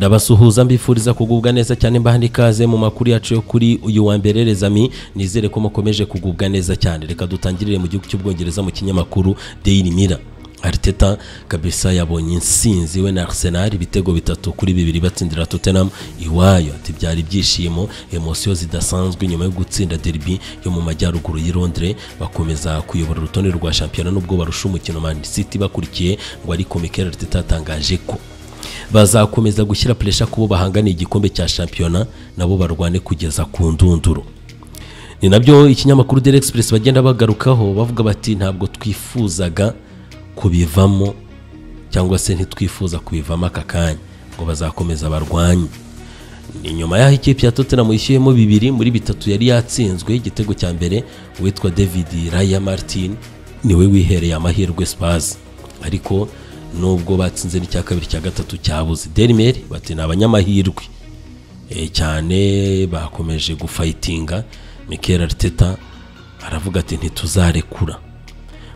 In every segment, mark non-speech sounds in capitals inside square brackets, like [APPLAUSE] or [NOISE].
ndabasuhuza mbifuriza kugubwa neza cyane mbahandi ikaze mu makuru yacu yo kuri uyu wa mbere. Rezami nizere ko mukomeje kugubwa neza cyane. Reka dutangirire mu gihugu cy'ubwongereza mu kinyamakuru Daily Mirror. Arteta kabisa yabonye insinzi we na Arsenal ibitego bitatu kuri bibiri batsindira Tottenham iwayo. Ati byari ibyishimo emosiyo zidasanzwe nyuma yo gutsinda derby yo mu majyaruguru y'i Londres. Bakomeza kuyobora urutonde rwa shampiyona nubwo barusha umukino Man City bakurikiye. Ngo ariko Mikel Arteta yatangaje ko. Bazakomeza gushyira puresha kubo bahanganiye igikombe cya shampiyona nabo barwane kugeza ku ndunduro. Ni na byo ikinyamakuru Daily Express bagenda bagarukaho bavuga bati ntabwo twifuzaga kubivamo cyangwa se ntitwifuza kubivamo aka kanya ngo bazakomeza barwanye. Ni nyuma y'aho ikipe ya Tottenham yishyuyemo bibiri muri bitatu yari yatsinzwe igitego cya mbere uwitwa David Raya Martin ni we wihereye amahirwe Spurs. Ariko nubwo batsinze n'icya kabiri cya gatatu cyabuze. Mail bati ni abanyamahirwe. E, cyane bakomeje gufayitinga Mikel Arteta aravuga ati ntituzarekura.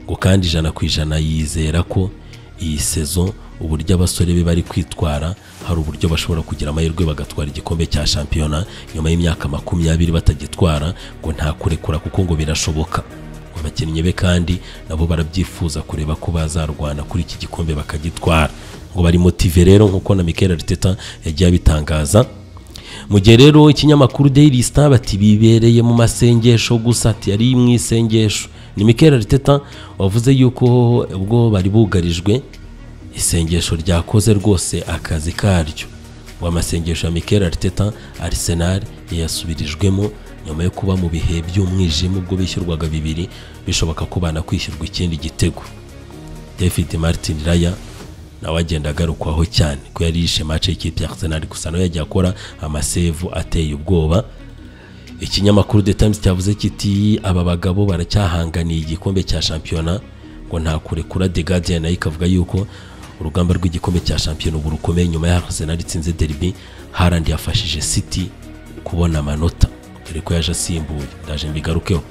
Ngo kandi ijana ku ijana yizera ko iyi sezo uburyo abasore be bari kwitwara hari uburyo bashobora kugira amahirwe bagatwara igikombe cya shampiyona nyuma y'imyaka makumyabiri batagitwara ngo nta kurekura kuko ngo birashoboka. Abakinnyi be kandi nabo barabyifuza kureba ko bazarwana kuri iki gikombe bakagitwara. Ngo bari motive rero nk'uko na Mikel Arteta yagiye abitangaza. Mu gihe rero ikinyamakuru Daily Star bati bibereye mu masengesho gusa ati yari mu isengesho. Ni Mikel Arteta wavuze yuko ubwo bari bugarijwe isengesho ryakoze rwose akazi karyo. Ngo amasengesho ya Mikel Arteta Arsenal yayasubirijwemo nyuma yo kuba mu bihe by'umwijima ubwo bishyurwaga bibiri bishoboka ko banakwishyurwa ikindi gitego. David Martin Raya nawe agenda agarukwaho cyane ko yari yishe match y'ikipe ya Arsenal gusa nawe yagiye akora amasevu ateye ubwoba. Ikinyamakuru The Times cyavuze kiti aba bagabo baracyahanganiye igikombe cya shampiyona ngo nta kurekura The Guardian na yo ikavuga yuko urugamba rw'igikombe cya shampiyona ubu rukomeye. Nyuma ya Arsenal itsinze derby Haaland yafashije City kubona amanota. Dore ko yaje asimbuye ndaje mbigarukeho.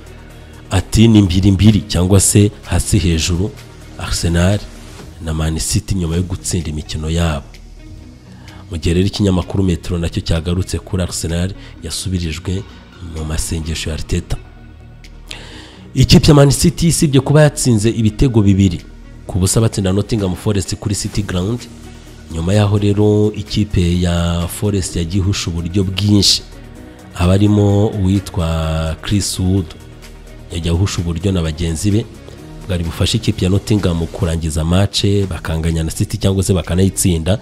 Ati ni mbiri mbiri cyangwa se hasi hejuru Arsenal na Man City nyuma yo gutsinda imikino yabo. Mu gihe rero ikinyamakuru Metro na cyo cyagarutse kuri Arsenal yasubirijwe mu masengesho ya Arteta. Ikipe ya Man City isibye kuba yatsinze ibitego bibiri ku busa batsinda Nottingham Forest kuri City Ground nyuma yaho rero ikipe ya Forest yagiye ihusha uburyo bwinshi. Abarimo uwitwa Chris Wood. Yajya ahusha uburyo na bagenzi be bwari bufashe ikipe ya Nottingham kurangiza match bakanganya na City cyangwa se bakanayitsinda.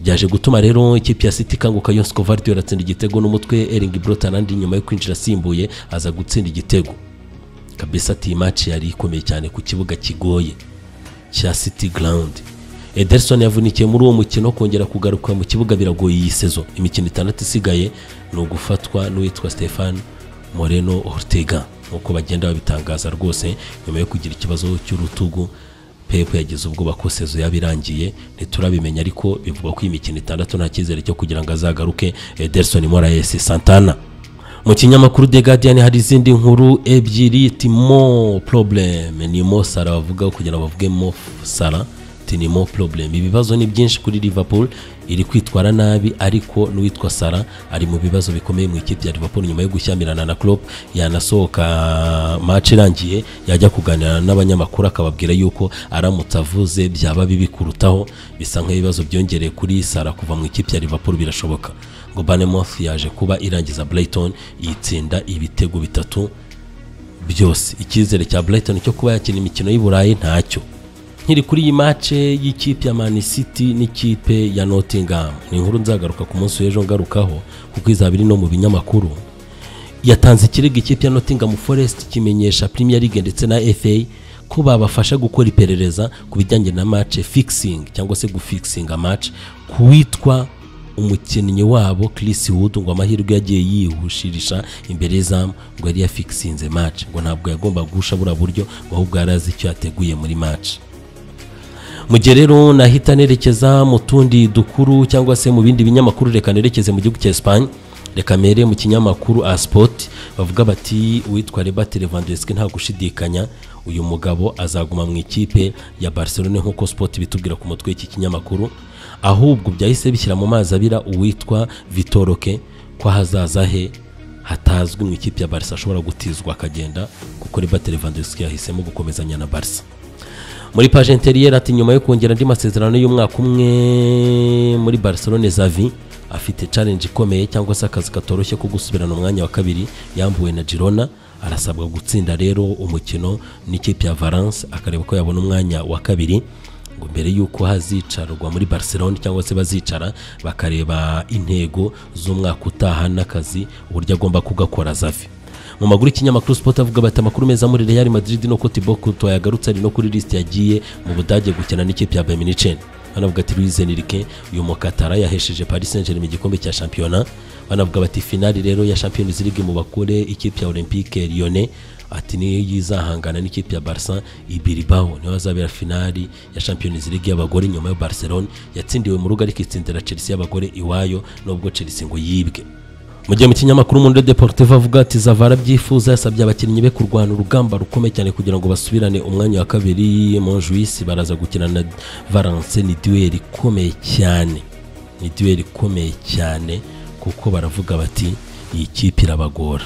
Byaje gutuma rero ikipe ya City kanguka Yos Kovardio aratsinda igitego n'umutwe Erling Brot Haaland nyuma yo kwinjira asimbuye aza gutsinda igitego. Kabisa ati match yari ikomeye cyane ku kibuga kigoye cya City Ground. Ederson yavunikiye muri uwo mukino kongera kugaruka mu kibuga biragoye iyi sezo imikino itandatu isigaye ni ugufatwa n'uwitwa Stefan Moreno Ortega. Nk'uko bagenda babitangaza rwose nyuma yo kugira ikibazo cy'urutugu Pep yagize ubwoba ko sezo yaba irangiye. Ntiturabimenya ariko bivugwa ko iyi mikino itandatu nta cyizere cyo kugira ngo azagaruke. Ederson Moraes Santana. Mu kinyamakuru The Guardian hari izindi nkuru ebyiri timo problem. Ni mo Salah bavugaho kugira ngo bavuge mo Salah. Ni mo problem. Ibibazo ni byinshi kuri Liverpool. Iri kwitwara nabi ariko n'uwitwa Sara ari mu bibazo bikomeye mu ikipe ya Liverpool nyuma yo gushyamirana na Klopp. Yanasohoka match irangiye yajya kuganira n'abanyamakuru akababwira yuko aramutse avuze byaba bibi kurutaho. Bisa nk'ibibazo byongereye kuri Sara kuva mu ikipe ya Liverpool birashoboka. Ngo Bournemouth yaje kuba irangiza Brighton yitsinda ibitego bitatu byose. Icyizere cya Brighton cyo kuba yakina imikino y'i Burayi ntacyo. Nkiri kuri iyi mace y'ikipe ya Man City n'ikipe ya Nottingham. Ni inkuru nzagaruka ku munsi w'ejo ngarukaho kuko izaba iri no mu binyamakuru. Yatanze ikirego ikipe ya Nottingham Forest kimenyesha Premier League ndetse na FA ko babafasha gukora iperereza ku bijyanye na match fixing cyangwa se gufixinga match kuwitwa umukinnyi wabo Chris Wood ngo amahirwe yagiye yihushirisha imbere y'izamu ngo yari yafikisinze match ngo ntabwo yagomba guhusha buriya buryo ngo ahubwo yari azi icyo yateguye muri match. Mu gihe rero nahita nerekeza mu tundi dukuru cyangwa se mu bindi binyamakuru reka nerekeze mu gihugu cya Espagne. Reka mere mu kinyamakuru a sport bavuga bati uwitwa Robert Lewandowski nta gushidikanya uyu mugabo azaguma mu ikipe ya Barcelona nk'uko sport bitubwira ku mutwe w'iki kinyamakuru. Ahubwo byahise bishyira mu mazi abira uwitwa vitoroke ko ahazaza he hatazwi mu ikipe ya barisa ashobora gutizwa akagenda kuko Robert Lewandowski yahisemo gukomezanya na barisa muri paje interiyeri ati nyuma yo kongera andi masezerano y'umwaka umwe muri barcelone zavi afite challenge ikomeye cyangwa se akazi katoroshye ko gusubirana umwanya wa kabiri yambuwe na girona. Arasabwa gutsinda rero umukino n'ikipe ya valence akareba ko yabona umwanya wa kabiri. Ngo mbere y'uko hazicarwa muri barcelone cyangwa se bazicara bakareba intego z'umwaka utaha n'akazi uburyo agomba kugakora zavi mu maguru y'ikinyamakuru sport avuga bati amakuru meza muri real madrid no cote bokuto yagarutse ari no kuri lisiti yagiye mu budage gukina n'ikipe ya bayern munich. Banavuga ati Luis Enrique uyu mukatara yahesheje Paris Saint-Germain igikombe cya shampiyona banavuga bati finali rero ya Champions League mu bakore ikipe ya Olympique Lyonnais. Ati niyo yizahangana n'ikipe ya Barca Bilbao ni ho hazabera finali ya Champions League y'abagore nyuma ya Barcelona yatsindiwe mu rugo ariko itsindira Chelsea y'abagore iwayo nubwo Chelsea ngo yibwe. Mu gihe mu kinyamakuru Mundo Deportivo avuga ati Zavara byifuza yasabye abakinnyi be kurwana urugamba rukomeye cyane kugira ngo basubirane umwanya wa kabiri Montjuic baraza gukina na Valence. Ni duel ikomeye cyane ni duel ikomeye cyane kuko baravuga bati iyi kipe irabagora.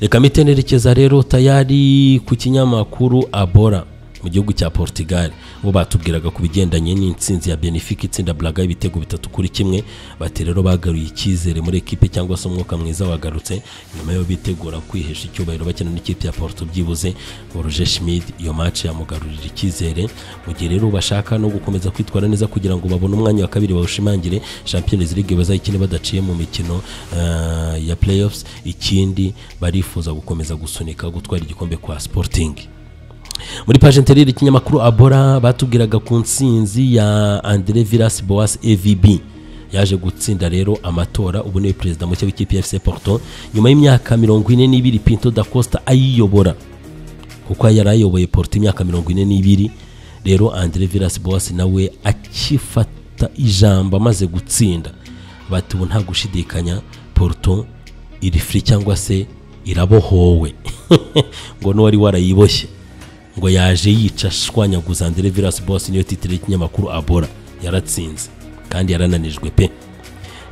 Reka mpite nerekeza rero tayari ku kinyamakuru abora. Mu gihugu cya Portugal. Bo batubwiraga ku bigendanye n'intsinzi ya Benfica itsinda Braga ibitego bitatu kuri kimwe bati rero bagaruye icyizere muri ekipe cyangwa se umwuka mwiza wagarutse nyuma yo bitegura kwihesha icyubahiro bakina n'ikipe ya Porto byibuze. Roger Schmidt iyo match yamugarurira icyizere. Mu gihe rero bashaka no gukomeza kwitwara neza kugira ngo babone umwanya wa kabiri bawushimangire Champions League bazayikine badaciye mu mikino uh, ya playoffs. Ikindi barifuza gukomeza gusunika gutwara igikombe kwa Sporting. Muri paje interire ikinyamakuru abora batubwiraga ku nsinzi ya andre vilas boas evb yaje gutsinda rero amatora ubu ni we perezida mushya w'ikipe ya fc porto nyuma y'imyaka mirongo ine n'ibiri pinto da costa ayiyobora. Kuko yari ayoboye porto imyaka mirongo ine n'ibiri rero andre vilas boas nawe akifata ijambo amaze gutsinda. Bati ubu nta gushidikanya porto iri firi cyangwa se irabohowe. [LAUGHS] Ngo n'uwari warayiboshye. Ngo yaje yica ashwanyaguza Andre Villas Boss niyo titire y'ikinyamakuru Abora. Yaratsinze kandi yarananijwe pe.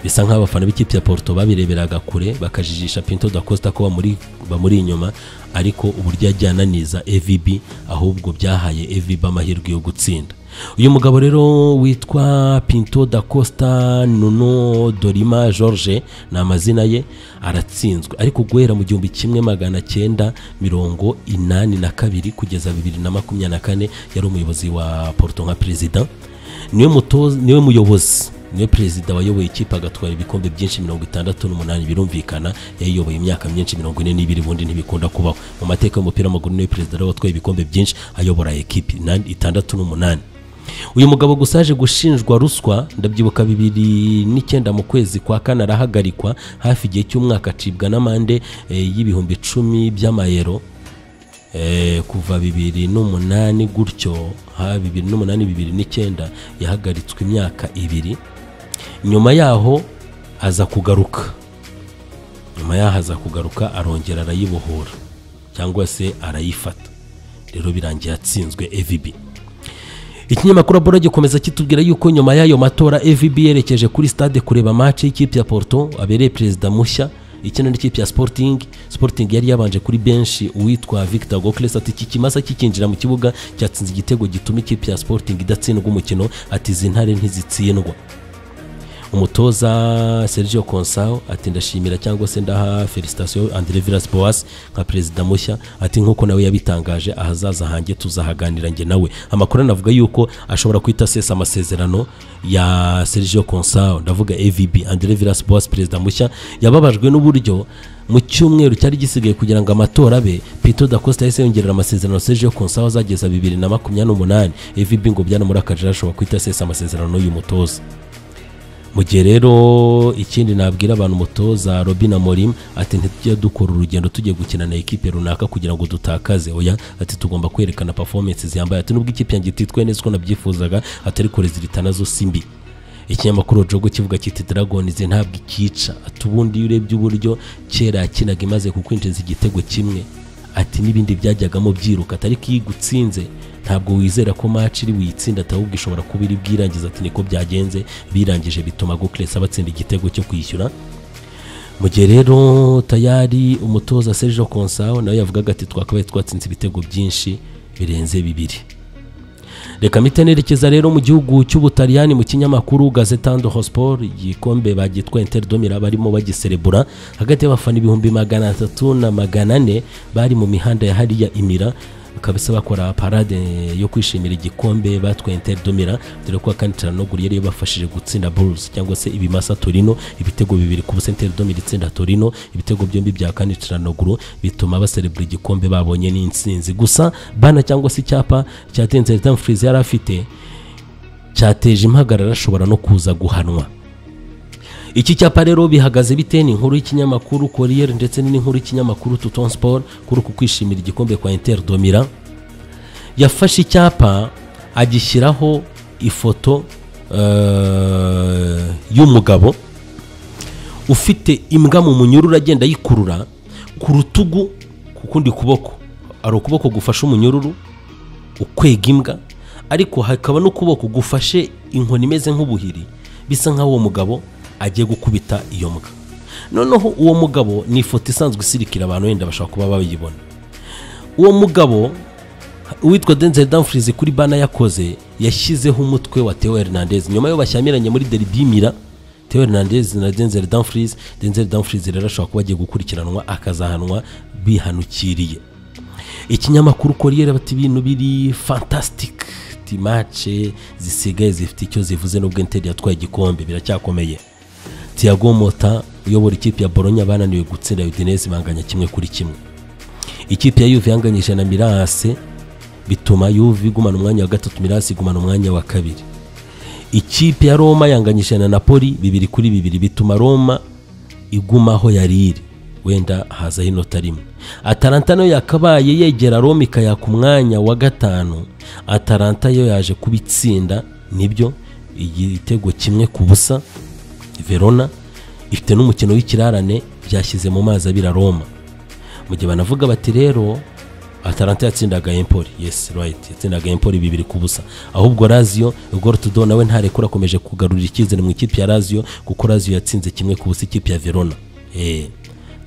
Bisa nk'aho abafana b'ikipe ya Porto babireberaga kure bakajijisha Pinto da Costa ko bamuri bamuri inyuma ariko uburyo yajyananiza EVB ahubwo byahaye EVB amahirwe yo gutsinda. Uyu mugabo rero witwa Pinto da Costa Nuno Dorima George ni amazina ye aratsinzwe. Ariko guhera mu gihumbi kimwe magana cyenda mirongo inani na kabiri kugeza bibiri na makumyabiri na kane yari umuyobozi wa Porto nka perezida ni we muyobozi. Niwe perezida wayoboye ikipe agatwara ibikombe byinshi mirongo itandatu n'umunani birumvikana yayiyoboye imyaka myinshi mirongo ine n'ibiri ubundi ntibikunda kubaho. Mu mateka y'umupira w'amaguru ni we perezida watwaye ibikombe byinshi ayobora ekipi. Itandatu n'umunani. Uyu mugabo gusa yaje gushinjwa ruswa ndabyibuka bibiri n'icyenda mu kwezi kwa kane arahagarikwa hafi igihe cy'umwaka acibwa n'amande y'ibihumbi icumi by'amayero kuva bibiri n'umunani gutyo ha bibiri n'umunani bibiri n'icyenda yahagaritswe imyaka ibiri. Nyuma yaho aza kugaruka. Nyuma yaho aza kugaruka arongera arayibohora cyangwa se arayifata. Rero birangiye atsinzwe evb ikinyamakuru abora gikomeza kitubwira yuko nyuma y'ayo matora evb yerekeje kuri stade kureba match y'ikipe ya porto abereye perezida mushya ikina n'ikipe ya sporting. Sporting yari yabanje kuri benshi uwitwa victor gokles ati iki kimasa kikinjira mu kibuga cyatsinze igitego gituma ikipe ya sporting idatsindwa umukino ati izi ntare ntizitsindwa umutoza sergio consao ati ndashimira cyangwa se ndaha felicitation andre villas boas nka perezida mushya ati nk'uko nawe yabitangaje ahazaza hanjye tuzahaganira njye nawe. Amakuru anavuga yuko ashobora kwita asesa amasezerano ya sergio consao ndavuga avb andre villas boas perezida mushya. Yababajwe n'uburyo mu cyumweru cyari gisigaye kugira ngo amatora abe Pito da Costa yahise yongerera amasezerano Sergio Conceição azageza bibiri na makumyabiri n'umunani AVB ngo byanamurakaje ashobora kwita asesa amasezerano y'uyu mutoza. Mu gihe rero ikindi nabwira abantu umutoza robin amorim ati ntitujye dukora urugendo tugiye gukina na ekipe runaka kugira ngo dutakaze. Oya ati tugomba kwerekana performance ziyambaye. Ati nubwo ikipe yanjye ititwaye neza uko nabyifuzaga atari kure zirita na zo si mbi. Ikinyamakuru jogo kivuga kiti dragons ntabwo ikica. Ati ubundi iyo urebye uburyo kera yakinaga imaze kukwinjiza igitego kimwe ati n'ibindi byajyagamo byiruka atari iyo igutsinze ntabwo wizera ko match iri buyitsinde ahubwo ishobora kuba iri bwirangiza ati niko byagenze birangije bituma Gocles abatsinda igitego cyo kwishyura. Mu gihe rero tayari umutoza Sergio Concao nawe yavugaga ati twakabaye twatsinze ibitego byinshi birenze bibiri. Reka mpite nerekeza rero mu gihugu cy'ubutaliyani mu kinyamakuru gazetando hosport igikombe bagitwa inter domira barimo bagiserebura. Hagati y'abafana ibihumbi magana atatu na magana ane bari mu mihanda ya hariya imira kabisa bakora parade yo kwishimira igikombe batwaye inter dore ko kandi taranoguru yari yabafashije gutsinda bulls cyangwa se ibimasa torino ibitego bibiri ku busa inter itsinda torino ibitego byombi bya kandi taranoguru bituma baserebura igikombe babonye n'intsinzi. Gusa bana cyangwa se icyapa cya tenzer damfries yari afite cyateje impagarara ashobora no kuza guhanwa. Iki cyapa rero bihagaze bite? Ni inkuru y'ikinyamakuru Corriere ndetse n'inkuru y'ikinyamakuru Tuton Sport kuri uku kwishimira igikombe kwa Inter Domira. Yafashe icyapa agishyiraho ifoto eh, y'umugabo ufite imbwa mu munyururu agenda yikurura ku rutugu ku kundi kuboko. Ari ukuboko gufashe umunyururu ukwega imbwa ariko hakaba n'ukuboko gufashe inkoni imeze nk'ubuhiri bisa nk'aho uwo mugabo agiye gukubita iyo mbwa. Noneho uwo mugabo ni ifoto isanzwe isirikira abantu wenda bashobora kuba bayibona uwo mugabo uwitwa denzel damfries kuri bana yakoze yashyizeho umutwe wa theo hernandez. Nyuma yo bashyamiranye muri deribimira theo hernandez na denzel damfries denzel damfries rero ashobora kuba agiye gukurikiranwa akazahanwa bihanukiriye. Ikinyamakuru koriyeri bati ibintu biri fantastic. Ati mace zisigaye zifite icyo zivuze n'ubwo interi yatwaye igikombe biracyakomeye tiago mota uyobora ikipe ya boronya bananiwe gutsinda udinese banganya kimwe kuri kimwe. Ikipe ya yuve yanganyije na mirase bituma yuve igumana umwanya wa gatatu mirase igumana umwanya wa kabiri. Ikipe ya roma yanganyije na napoli bibiri kuri bibiri bituma roma iguma aho yari iri. Wenda hazaho inota rimwe atalanta na yo yakabaye yegera roma ikayaka umwanya wa gatanu. Atalanta yo yaje kubitsinda ni byo igitego kimwe ku busa. Verona ifite n'umukino w'ikirarane byashyize mu mazi abira roma. Mu gihe banavuga bati rero atalanta yatsindaga empoli. Yes right yatsindaga empoli bibiri ku busa. Ahubwo razio gortudo nawe ntarekura akomeje kugarurira icyizere mu ikipe ya razio kuko razio yatsinze kimwe ku busa ikipe ya verona. Eh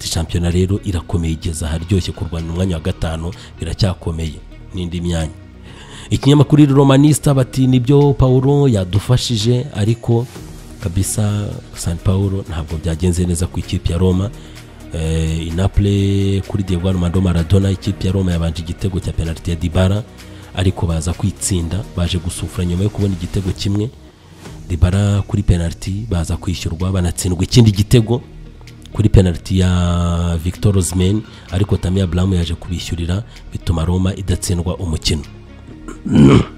shampiyona rero irakomeye igeze aharyoshye kurwana umwanya wa gatanu biracyakomeye. N'indi myanya. Ikinyamakuru romanista bati ni byo paulo yadufashije ariko kabisa san paulo ntabwo byagenze neza ku ikipe ya roma. Eh, inapule kuri diego armando maradona ikipe ya roma yabanje igitego cya penaliti ya dibara ariko baza kwitsinda baje gusufura nyuma yo kubona igitego kimwe. Dibara kuri penaliti baza kwishyurwa banatsindwa ikindi gitego kuri penaliti ya victor Osimhen ariko tamiya buramu yaje kubishyurira bituma roma idatsindwa umukino. [CLEARS THROAT]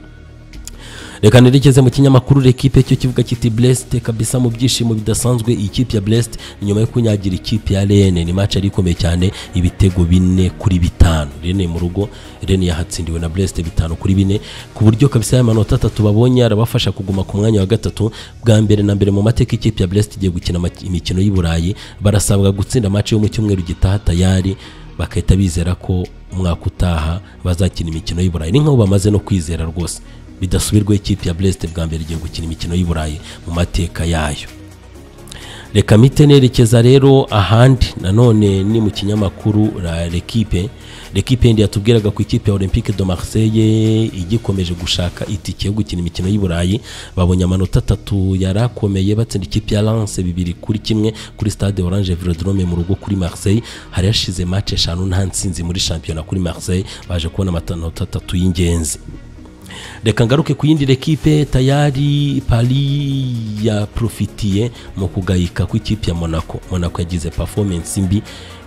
reka nerekeze mu kinyamakuru rekipe cyo kivuga kiti blessed kabisa mu byishimo bidasanzwe iyi kipe ya blessed nyuma yo kunyagira ikipe ya rene ni match yari ikomeye cyane ibitego bine kuri bitanu. Rene mu rugo rene yahatsindiwe na blessed bitanu kuri bine. Ku buryo kabisa aya manota atatu babonye arabafasha kuguma ku mwanya wa gatatu. Bwa mbere na mbere mu mateka ikipe ya blessed igiye gukina imikino y'i burayi barasabwa gutsinda match yo mu cyumweru gitaha tayari bagahita bizera ko umwaka utaha bazakina imikino y'i burayi. Ni nk'aho bamaze no kwizera rwose. Bidasubirwaho ikipe ya blessed bwa mbere igiye gukina imikino y'i burayi mu mateka yayo. Reka mpite nerekeza rero ahandi nanone ni mu kinyamakuru la l'equipe. L'equipe yindi yatubwiraga ku ikipe ya olympique de marseille igikomeje gushaka itike yo gukina imikino y'i burayi. Babonye amanota atatu yari akomeye batsinda ikipe ya lance bibiri kuri kimwe kuri stade orange velodrome mu rugo kuri marseille. Hari hashize match eshanu nta nsinzi muri shampiyona kuri marseille. Baje kubona amanota atatu y'ingenzi. Reka ngaruke ku yindi rekipe tayari pari yaprofitiye mu kugayika kw'ikipe ya monaco. Monaco yagize performance mbi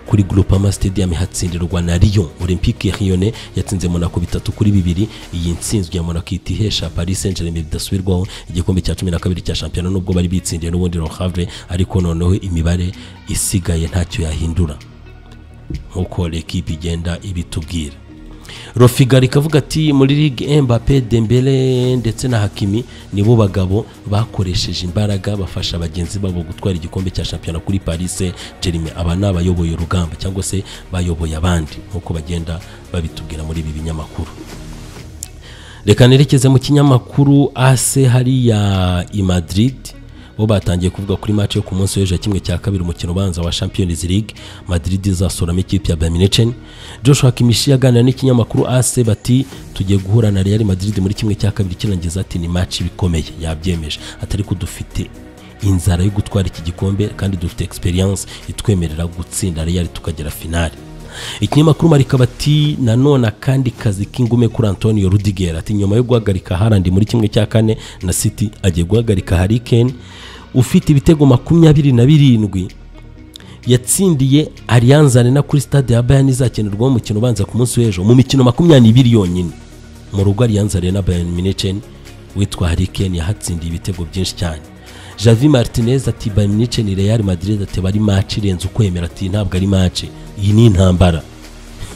kuri groupama stadium hatsindirwa na lyon. Olympique lyonnais yatsinze monaco bitatu kuri bibiri. Iyi ntsinzwi ya monaco ihita ihesha paris saint germain bidasubirwaho igikombe cya cumi na kabiri cya shampiyona nubwo bari bitsindiye n'ubundi Le Havre ariko noneho imibare isigaye ntacyo yahindura. Nk'uko rekipe igenda ibitubwira. Rofigari ikavuga ati muri ligue mbappe dembele ndetse na hakimi nibo bagabo bakoresheje imbaraga bafasha bagenzi babo gutwara igikombe cya shampiyona kuri paris germain aba ni abayoboye urugamba cyangwa se bayoboye abandi nk'uko bagenda babitubwira muri ibi binyamakuru. Reka nerekeze mu kinyamakuru ase hariya i madrid bo batangiye kuvuga kuri match yo ku munsi w'ejo kimwe cya kabiri umukino ubanza wa champions league madrid izasoramo ikipe ya bayern munich. Joshua kimishi yaganira n'ikinyamakuru ase bati tugiye guhura na real madrid muri kimwe cya kabiri kirangiza ati ni match bikomeye. Yabyemeje. Atari ko dufite inzara yo gutwara iki gikombe kandi dufite experience itwemerera gutsinda real tukagera finale. Ikinyamakuru marika bati nanone akandi kazi k'ingume kuri antonio rudiger. Ati nyuma yo guhagarika harandi muri kimwe cya kane na city agiye guhagarika harikeni ufite ibitego makumyabiri na birindwi yatsindiye ariyanzane na kuri stade ya bayani izakenerwaho umukino ubanza ku munsi w'ejo mu mikino makumyabiri yonyine. Mu rugo ariyanzane na bayani miniceni witwa harikeni yahatsindiye ibitego byinshi cyane. Javi martinez ati bayani miniceni real madrid ati bari maci irenze ukwemera ati ntabwo ari maci iyi ni intambara.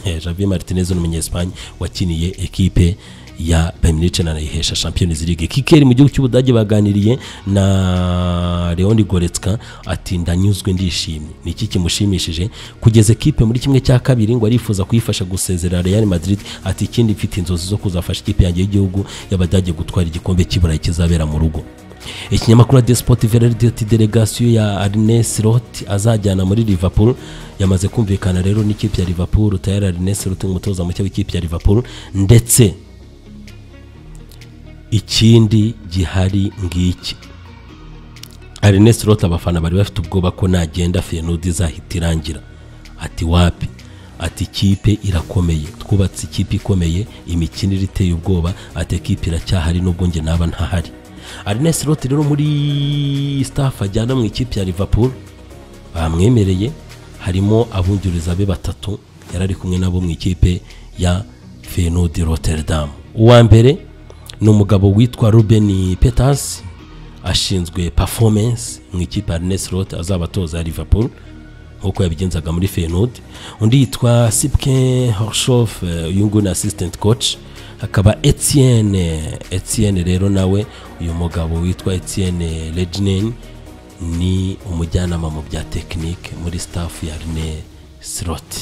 [LAUGHS] Javi martinez ni umunyesipanye wakiniye ekipe ya bayern munich anayihesha champions league kikeri mu gihugu cy'ubudage baganiriye na leon goretska ati ndanyuzwe ndishimye. Ni iki kimushimishije? Kugeza ekipe muri kimwe cya kabiri ngo arifuza kuyifasha gusezerera real madrid ati ikindi mfite inzozi zo kuzafasha ikipe yanjye y'igihugu y'abadage gutwara igikombe cy'iburayi kizabera mu rugo. Ikinyamakuru desport verdi ati delegasiyo ya arne slot azajyana muri liverpool. Yamaze kumvikana rero n'ikipe ya liverpool tayari arne slot umutoza mushya w'ikipe ya liverpool ndetse ikindi gihari ngiki? Arne slot abafana bari bafite ubwoba ko nagenda fenudi izahita irangira? Ati wapi? Ati ikipe irakomeye. Twubatse ikipe ikomeye imikinire iteye ubwoba ati ekipe iracyahari nubwo njye naba ntahari. Arnes Slot rero muri staff ajyana mu ikipe ya Liverpool? Bamwemereye harimo abungiriza be batatu yari ari kumwe nabo mu ikipe ya Feyenoord Rotterdam. Uwa mbere ni umugabo witwa Ruben Peters ashinzwe performance mu ikipe ya Arnes Slot azaba atoza ya Liverpool nk'uko yabigenzaga muri Feyenoord. Undi yitwa Sipke Horshoff uyu nguyu ni assistant coach. Hakaba Etienne Etienne rero nawe uyu mugabo witwa Etienne Legnen ni umujyanama mu bya tekinike muri staff ya Rene Slot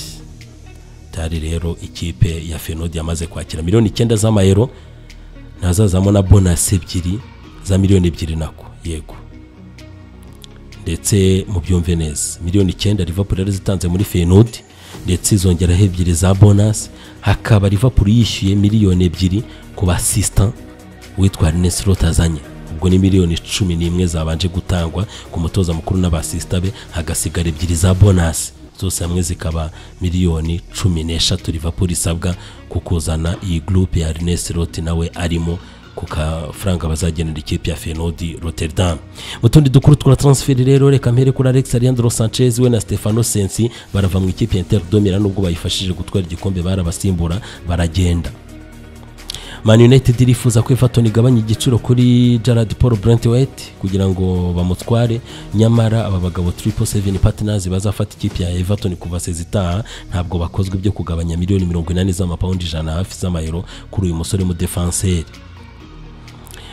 tari rero ikipe ya Feyenoord yamaze kwakira miliyoni icyenda z'amayero ntazazamo na bonus ebyiri za miliyoni ebyiri nako. Yego. Ndetse mu byumve neza. Miliyoni icyenda Liverpool yari zitanze muri Feyenoord ndetse izongeraho ebyiri za bonus. Hakaba Liverpool yishyuye miliyoni ebyiri ku basisita witwa Ernest Slot azanye ubwo ni miliyoni cumi n'imwe zabanje gutangwa ku mutoza mukuru n'abasisita be hagasigara ebyiri za bonus. Zose hamwe zikaba miliyoni cumi n'eshatu Liverpool isabwa kukuzana iyi groupe ya Ernest Slot nawe arimo ku kafaranga bazagenera ikipe ya Feyenoord Rotterdam. Mu tundi dukuru twa transfer rero reka mpere kuri Alex Alejandro Sanchez we na Stefano Sensi barava mu ikipe ya Inter de Milan nubwo bayifashije gutwara igikombe barabasimbura baragenda. Man United irifuza ko Everton igabanya igiciro kuri Gerard Paul Brentwaite kugira ngo bamutware. Nyamara aba bagabo Triple Seven Partners bazafata ikipe ya Everton kuva sezitaha ntabwo bakozwe byo kugabanya miliyoni mirongo inani z'amapawundi ijana hafi z'amayero kuri uyu musore mu defenseur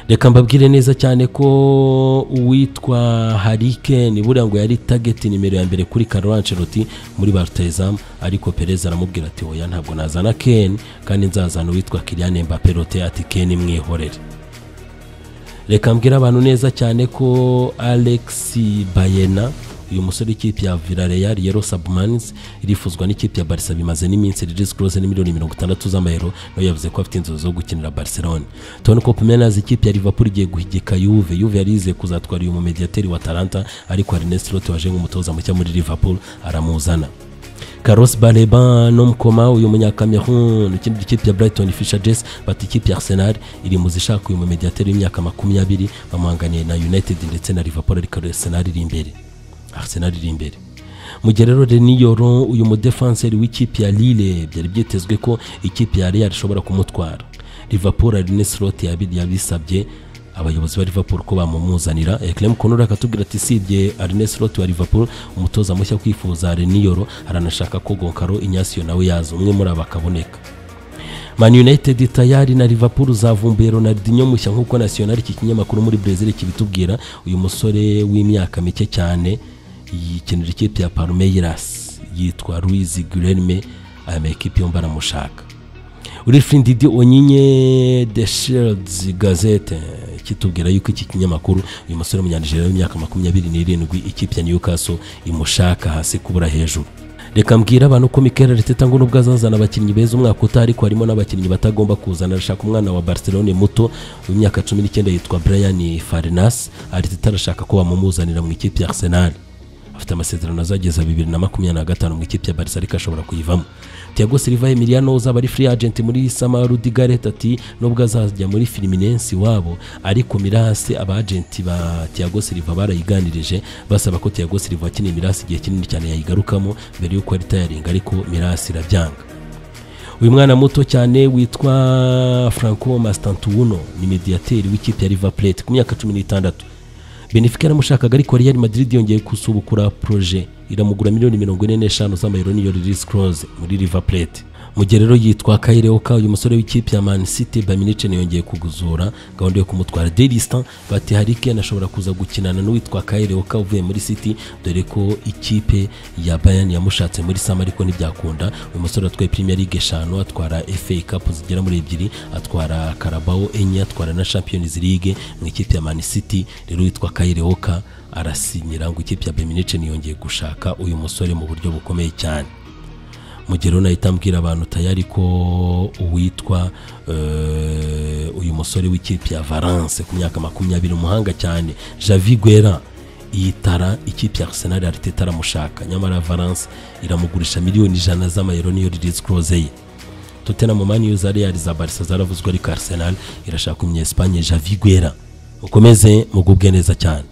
reka mbabwire neza cyane ko uwitwa harikeni buriya ngo yari tageti nimero ya mbere kuri Carlo Ancelotti muri Bartezamu ariko Perez aramubwira ati oya ntabwo nazana Ken kandi nzazana uwitwa Kylian Mbappe rote ati Ken mwihorere. Reka mbwire abantu neza cyane ko Alex Bayena uyu musore w'ikipe ya Villarreal Yellow Submarines irifuzwa n'ikipe ya Barca bimaze n'iminsi release clause ni miliyoni mirongo itandatu z'amayero nawe yavuze ko afite inzozi zo gukinira Barcelona. Toni Koopmeiners ikipe ya Liverpool igiye guhigika Juve. Juve yarize kuzatwara uyu mumediateri wa Atalanta ariko Ernest Slot waje nk'umutoza mushya muri Liverpool aramuzana. Carlos Baleba Nomkoma uyu munyakamerun ikindi ikipe ya Brighton Fisher Jess bati ikipe ya Arsenal iri mu zishaka uyu mumediateri w'imyaka makumyabiri bamuhanganiye na United ndetse na Liverpool ariko Arsenal iri imbere. Arsenal iri imbere. Mu gihe rero Reniyoro uyu mudefanseri w'ikipe ya Lille byari byitezwe ko ikipe ya Real ishobora kumutwara. Liverpool Arne Slot yabisabye abayobozi ba Liverpool ko bamumuzanira. Clem Conor akatubwira ati sibye Arne Slot wa Liverpool umutoza mushya kwifuza Reniyoro aranashaka ko Goncalo Ignacio nawe yaza umwe muri aba akaboneka Man United tayari na Liverpool zavumbuye Ronaldinho mushya nk'uko National iki kinyamakuru muri Brazil kibitubwira uyu musore w'imyaka mike cyane yikinira ikipe ya Palmeiras yitwa Luis Guilherme aya makipe yombi aramushaka. Wilfried Ndidi Onyinye The Shields Gazette kitubwira yuko iki kinyamakuru uyu musore w'umunyanigeriya w'imyaka makumyabiri n'irindwi ikipe ya Newcastle imushaka hasi kubura hejuru. Reka mbwira abantu ko Mikel Arteta ngo nubwo azazana abakinnyi beza umwaka utaha ariko harimo n'abakinnyi batagomba kuzana. Arashaka umwana wa Barcelona muto w'imyaka cumi n'icyenda yitwa Brian Farnas Arteta arashaka ko bamumuzanira mu ikipe ya Arsenal. Afite amasezerano azageza bibiri na makumyabiri na gatanu mu ikipe ya Barca ariko ashobora kuyivamo. Thiago Silva Emiliano uzaba ari free agent muri Sama Rudigaret ati nubwo azajya muri Fluminense wabo ariko Mirase abagenti ba Thiago Silva barayiganirije basaba ko Thiago Silva akiniye Mirase igihe kinini cyane yayigarukamo mbere y'uko ari tayaringa ariko Mirase irabyanga. Uyu mwana muto cyane witwa Franco Mastantuono ni mediateri w'ikipe ya River Plate ku myaka cumi n'itandatu. Benfica yaramushakaga ariko Real Madrid yongeye kusubukura projet. Iramugura miliyoni mirongo ine n'eshanu z'amayero niyo release clause muri River Plate mu gihe rero yitwa Walker uyu musore w'ikipe ya Man City Munich yongeye kuguzura gahunda yo kumutwara. Daily Star bati Harry Kane ashobora kuza gukinana n'uwitwa Walker uvuye muri City dore ko ikipe ya Bayern yamushatse muri Sam ariko ntibyakunda. Uyu musore atwaye Premier League eshanu atwara FA Cup zigera muri ebyiri atwara Carabao enye atwara na Champions League. Mu ikipe ya Man City rero witwa Walker arasinyira ngo ikipe ya Munich yongeye gushaka uyu musore mu buryo bukomeye cyane. Mu gihe rero nahita mbwira abantu tayari ko uwitwa eh, uyu musore w'ikipe ya Valence ku myaka makumyabiri umuhanga cyane Javi Guerra. Yitara ikipe ya Arsenal Arteta aramushaka nyamara Valence iramugurisha miliyoni ijana z'amayero niyo release clause ye. Tottenham Man U za Real za Barca zaravuzwe ariko Arsenal irashaka umunya Espagne Javi Guerra. Mukomeze mugubwe neza cyane.